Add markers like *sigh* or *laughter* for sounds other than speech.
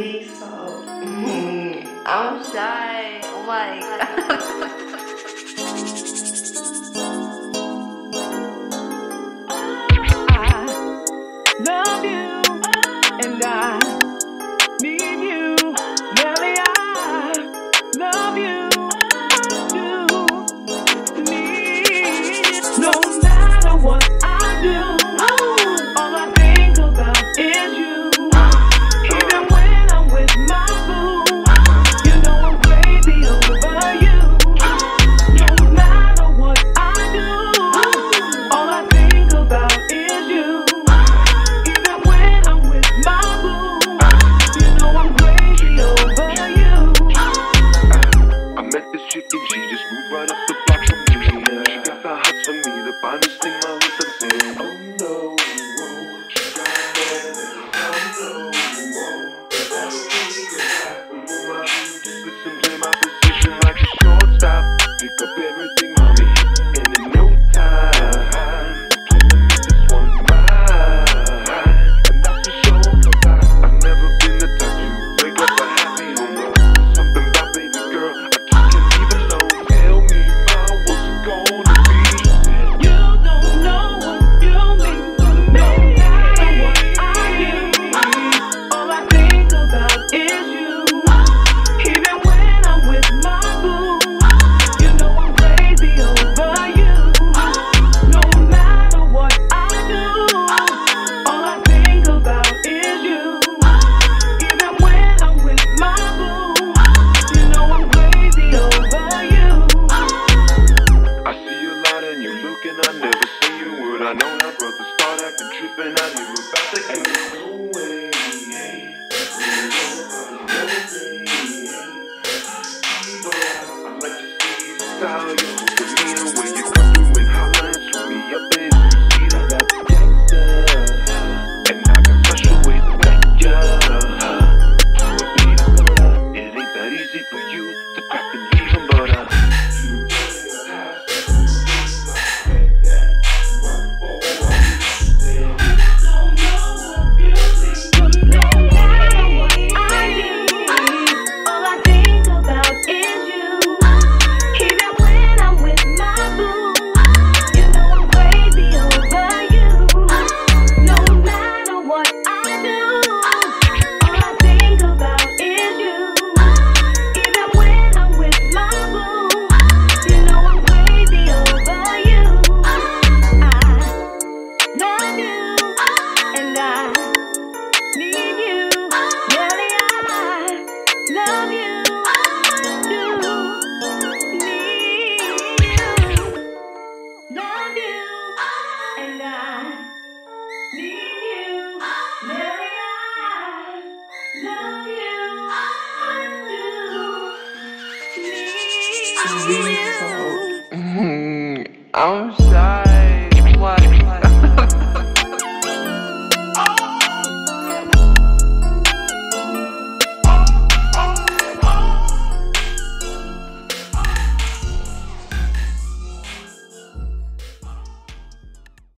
think so. Mm. I'm shy. Oh my *laughs* god. I love you and I Think sleeping out, you about to get away. I'm like your style, *laughs* I'm sorry.